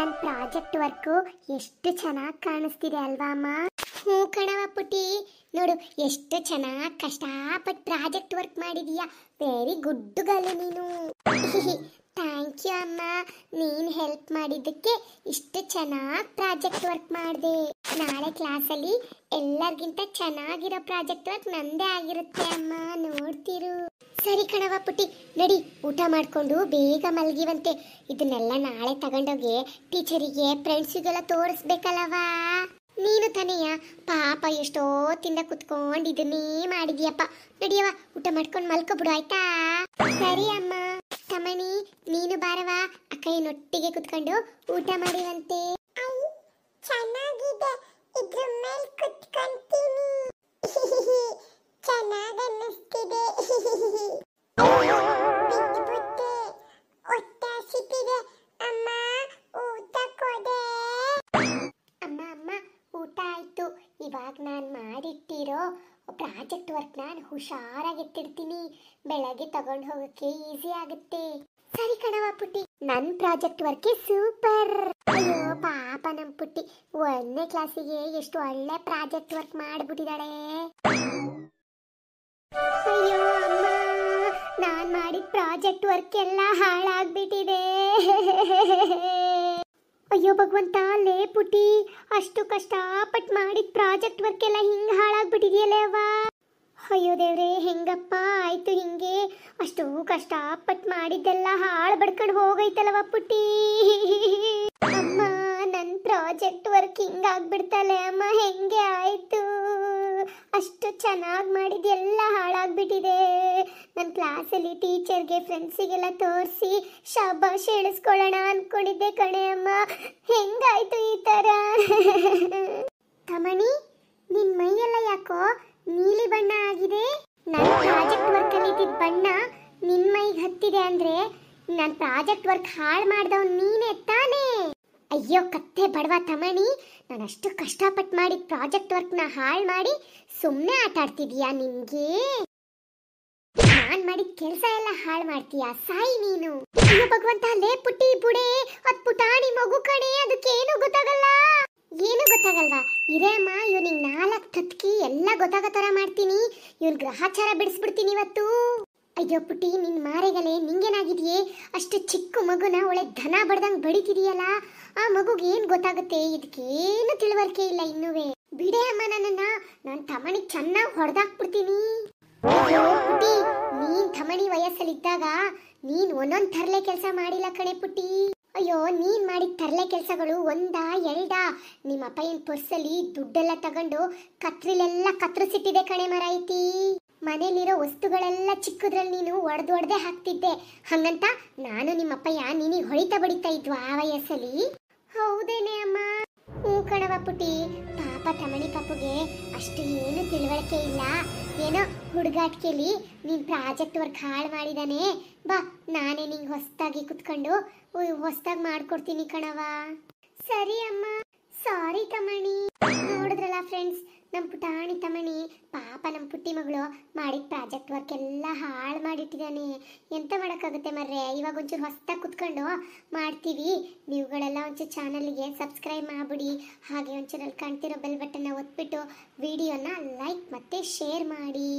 ನನ್ನ project work ಎಷ್ಟು ಚೆನ್ನಾಗಿ ಕಾಣಿಸ್ತಿದೆ ಅಲ್ವಾ, ಅಮ್ಮ? ಹ್ಞೂ ಕಣವ ಪುಟಿ ನೋಡು, ಎಷ್ಟು ಚೆನ್ನಾಗಿ ಕಷ್ಟಪಟ್ಟು ಪ್ರಾಜೆಕ್ಟ್ ವರ್ಕ್ ಮಾಡಿದೀಯಾ. ವೆರಿ ಗುಡ್ ಗಲ್ ನೀನು. ಥ್ಯಾಂಕ್ ಯು ಅಮ್ಮ. ನೀನು ಹೆಲ್ಪ್ ಮಾಡಿದ್ದಕ್ಕೆ ಇಷ್ಟು ಚೆನ್ನಾಗಿ ಪ್ರಾಜೆಕ್ಟ್ ವರ್ಕ್ ಮಾಡಿದೆ. ನಾಳೆ ಕ್ಲಾಸಲ್ಲಿ ಎಲ್ಲರಿಗಿಂತ ಚೆನ್ನಾಗಿರೋ ಪ್ರಾಜೆಕ್ಟ್ ವರ್ಕ್ ನಂದೇ ಆಗಿರುತ್ತೆ, ಅಮ್ಮ. ನೋಡ್ತಿರು. ಸರಿ ಕಣವ ಪುಟ್ಟಿ. ನಡಿ, ಊಟ ಮಾಡ್ಕೊಂಡು ಬೇಗ ಮಲಗಿವಂತೆ. ಇದನ್ನೆಲ್ಲ ನಾಳೆ ತಗೊಂಡೋಗಿ ಟೀಚರಿಗೆ, ಫ್ರೆಂಡ್ಸಿಗೆಲ್ಲ ತೋರಿಸ್ಬೇಕಲ್ಲವಾ ನೀನು ತನೆಯ, ಪಾಪ ಎಷ್ಟೋ ತಿಂದ ಕುತ್ಕೊಂಡು ಇದನ್ನೇ ಮಾಡಿದ್ಯಪ್ಪ. ನಡಿಯವ ಊಟ ಮಾಡ್ಕೊಂಡು ಮಲ್ಕೊಬಿಡು ಆಯ್ತಾ? ಸರಿ ಅಮ್ಮ. ತಮಣಿ ನೀನು ಬಾರವ ಅಕ್ಕ ಏನೊಟ್ಟಿಗೆ ಕುತ್ಕೊಂಡು ಊಟ ಮಾಡಿವಂತೆ. ಚೆನ್ನಾಗಿದೆ. ಇದ್ರ ಮೇಲೆ ಕುತ್ಕೊಂತೀನಿ. ಚೆನ್ನಾಗಿ ಅನ್ನಿಸ್ತಿದೆ ಬಿಟ್ಬಿಟ್ಟೆ ಹೊಟ್ಟೆ ಹಸಿತಿದೆ ಅಮ್ಮ ಕೊಡೆ. ಅಮ್ಮ ಅಮ್ಮ, ಊಟ ಆಯ್ತು. ಇವಾಗ ನಾನು ಮಾಡಿಟ್ಟಿರೋ ಪ್ರಾಜೆಕ್ಟ್ ವರ್ಕ್ ನಾನು ಹುಷಾರಾಗಿ ಬೆಳಗ್ಗೆ ತಗೊಂಡು ಹೋಗಕ್ಕೆ ಈಸಿ ಆಗುತ್ತೆ. ಸರಿ ಕಣವ ಪುಟ್ಟಿ. ನನ್ನ ಪ್ರಾಜೆಕ್ಟ್ ವರ್ಕ್ ಸೂಪರ್. ಅಯ್ಯೋ, ಪಾಪ ನಮ್ಮ ಪುಟ್ಟಿ. ಒಂದನೇ ಕ್ಲಾಸಿಗೆ ಎಷ್ಟು ಒಳ್ಳೆ ಪ್ರಾಜೆಕ್ಟ್ ವರ್ಕ್ ಮಾಡ್ಬಿಟ್ಟಿದ್ದಾಳೆ ಅಯ್ಯೋ ಅಮ್ಮ ನಾನ್ ಮಾಡಿದ ಪ್ರಾಜೆಕ್ಟ್ ವರ್ಕ್ ಎಲ್ಲ ಹಾಳಾಗ್ಬಿಟ್ಟಿದೆ. ಅಯ್ಯೋ ಭಗವಂತ, ಲೇ ಪುಟಿ ಅಷ್ಟು ಕಷ್ಟಪಟ್ಟು ಮಾಡಿದ ಪ್ರಾಜೆಕ್ಟ್ ವರ್ಕ್ ಎಲ್ಲ ಹಿಂಗ್ ಹಾಳಾಗ್ಬಿಟ್ಟಿದೆಯಲ್ಲೇ ಅವ್ವ. ಅಯ್ಯೋ ದೇವ್ರೆ, ಹೆಂಗಪ್ಪ, ಆಯ್ತು ಹಿಂಗೆ. ಅಷ್ಟು ಕಷ್ಟಪಟ್ಟು ಮಾಡಿದ್ದೆಲ್ಲ ಹಾಳು ಬಡ್ಕೊಂಡು ಹೋಗೈತಲ್ಲವ ಪುಟಿ ಅಮ್ಮ ನನ್ನ ಪ್ರಾಜೆಕ್ಟ್ ವರ್ಕ್ ಹಿಂಗಾಗ್ಬಿಡ್ತಲೆ ಅಮ್ಮ, ಹೆಂಗೆ ಆಯ್ತು? ಅಷ್ಟು ಚೆನ್ನಾಗಿ ಮಾಡಿದ್ದೆಲ್ಲ ಹಾಳಾಗ್ಬಿಟ್ಟಿದೆ. ನನ್ನ ಕ್ಲಾಸಲ್ಲಿ ಟೀಚರ್ಗೆ, ಫ್ರೆಂಡ್ಸಿಗೆಲ್ಲ ತೋರಿಸಿ ಶಾಬಾಷ್ ಹೇಳಿಸ್ಕೊಳ್ಳೋಣ ಅಂದ್ಕೊಂಡಿದ್ದೆ ಕಣೆ ಅಮ್ಮ. ಹೆಂಗಾಯ್ತು ಈ ಥರ ಕಮಣಿ ನಿನ್ ಮೈಯೆಲ್ಲ ಯಾಕೋ ನೀಲಿ ಬಣ್ಣ ಆಗಿದೆ? ನನ್ನ ಪ್ರಾಜೆಕ್ಟ್ ವರ್ಕ್ ಅಲ್ಲಿ ಇದ್ದಿದ್ದ ಬಣ್ಣ ನಿನ್ ಮೈಗೆ ಹತ್ತಿದೆ ಅಂದರೆ ನನ್ನ ಪ್ರಾಜೆಕ್ಟ್ ವರ್ಕ್ ಹಾಳು ಮಾಡ್ದವ್ ನೀನೇ ತಾನೇ. ಅಯ್ಯೋ, ಕತ್ತೆ ಬಡವ ತಮಣಿ ನಾನು ಅಷ್ಟು ಕಷ್ಟಪಟ್ಟು ಮಾಡಿದ ಪ್ರಾಜೆಕ್ಟ್ ವರ್ಕ್ನ ಹಾಳು ಮಾಡಿ ಸುಮ್ಮನೆ ಆಟ ಆಡ್ತಿದೀಯಾ ನಿನ್ಗೆ? ನಾನು ಮಾಡಿದ ಕೆಲಸ ಎಲ್ಲ ಹಾಳು ಮಾಡ್ತೀಯಾ ಸಾಯಿ ನೀನು? ಅಯ್ಯೋ, ಭಗವಂತ, ಲೇ ಪುಟ್ಟಿ ಬುಡೆ ಅದ್ ಪುಟಾಣಿ ಮಗು ಕಣೆ, ಅದಕ್ಕೇನು ಗೊತ್ತಾಗಲ್ಲ? ಏನು ಗೊತ್ತಾಗಲ್ವಾ? ಇರೇ ಅಮ್ಮ ಇವ್ನಿಗೆ ನಾಲ್ಕು ತತ್ಕಿ ಎಲ್ಲ ಗೊತ್ತಾಗೋ ಥರ ಮಾಡ್ತೀನಿ. ಇವನ್ ಗ್ರಹಚಾರ ಬಿಡಿಸ್ಬಿಡ್ತೀನಿ ಇವತ್ತು. ಅಯ್ಯೋ ಪುಟ್ಟಿ, ನಿನ್ ಮಾರೆಗಲೆ ನಿಂಗೇನಾಗಿದೆಯೇ? ಅಷ್ಟು ಚಿಕ್ಕ ಮಗುನ ಒಳ್ಳೆ ಧನ ಬಡ್ದಂಗ್ ಬಡಿತಿದೀಯಲ್ಲ ಆ ಮಗುಗೆ ಏನ್ ಗೊತ್ತಾಗುತ್ತೆ? ಇದಕ್ಕೇನು ತಿಳುವಳಿಕೆ ಇಲ್ಲ ಇನ್ನುವೇ. ಬಿಡೇ ಅಮ್ಮ ನನ್ನನ್ನ, ನಾನ್ ತಮಣಿ ಚೆನ್ನಾಗಿ ಹೊಡೆದಾಕ್ಬಿಡ್ತೀನಿ. ನೀನ್ ತಮಣಿ ವಯಸ್ಸಲ್ಲಿದ್ದಾಗ ನೀನ್ ಒಂದೊಂದ್ ಥರಲೆ ಕೆಲಸ ಮಾಡಿಲ್ಲ ಕಣೆ ಪುಟ್ಟಿ. ಅಯ್ಯೋ, ನೀನ್ ಮಾಡಿದ ತರಲೆ ಕೆಲಸಗಳು ಒಂದಾ ಎರಡ? ನಿಮ್ಮ ಅಪ್ಪಯ್ಯನ ಪರ್ಸಲ್ಲಿ ದುಡ್ಡೆಲ್ಲ ತಗೊಂಡು ಕತ್ರಿಲೆಲ್ಲ ಕತ್ರಿಸಿಟ್ಟಿದೆ ಕಣೆ ಮರಾಯಿತಿ. ಮನೇಲಿರೋ ವಸ್ತುಗಳೆಲ್ಲ ಚಿಕ್ಕದ್ರಲ್ಲಿ ನೀನು ಒಡೆದು ಒಡೆದೇ ಹಾಕ್ತಿದ್ದೆ. ಹಂಗಂತ ನಾನು ನಿಮ್ಮ ಅಪ್ಪಯ್ಯ ನೀನಿಗೆ ಹೊಡಿತಾ ಬಡಿತಾ ಇದ್ವು ಆ ವಯಸ್ಸಲ್ಲಿ? ಹೌದೇನೆ ಅಮ್ಮ. ಹ್ಞೂ ಕಣವ ಪುಟಿ ಪಾಪ ತಮಣಿ ಪಾಪುಗೆ ಅಷ್ಟು ಏನು ತಿಳುವಳಿಕೆ ಇಲ್ಲ. ಏನೋ ಹುಡುಗಾಟಿಕೆಯಲ್ಲಿ ನೀನು ಪ್ರಾಜೆಕ್ಟ್ ವರ್ಕ್ ಹಾಳು ಮಾಡಿದಾನೆ. ಬಾ ನಾನೇ ನಿಂಗೆ ಹೊಸ್ದಾಗಿ ಕುತ್ಕೊಂಡು ಹೊಸ್ದಾಗಿ ಮಾಡ್ಕೊಡ್ತೀನಿ ಕಣವ ಸರಿ ಅಮ್ಮ. ಸಾರಿ ತಮಣಿ ನೋಡಿದ್ರಲ್ಲ ಫ್ರೆಂಡ್ಸ್ ನಮ್ಮ ಪುಟಾಣಿ ತಮಣಿ ಪಾಪ ನಮ್ಮ ಪುಟ್ಟಿ ಮಗಳು ಮಾಡಿದ ಪ್ರಾಜೆಕ್ಟ್ ವರ್ಕ್ ಎಲ್ಲ ಹಾಳು ಮಾಡಿಟ್ಟಿದ್ದಾನೆ. ಎಂತ ಮಾಡೋಕ್ಕಾಗುತ್ತೆ ಮರ್ರೆ? ಇವಾಗ ಒಂಚೂರು ಹೊಸ್ದಾಗಿ ಕುತ್ಕೊಂಡು ಮಾಡ್ತೀವಿ. ನೀವುಗಳೆಲ್ಲ ಒಂಚೂರು ಚಾನಲ್ಗೆ ಸಬ್ಸ್ಕ್ರೈಬ್ ಮಾಡಿಬಿಡಿ. ಹಾಗೆ ಒಂಚೂರಲ್ಲಿ ಕಾಣ್ತಿರೋ ಬೆಲ್ ಬಟನ್ನ ಒತ್ಬಿಟ್ಟು ವಿಡಿಯೋನ ಲೈಕ್ ಮತ್ತು ಶೇರ್ ಮಾಡಿ.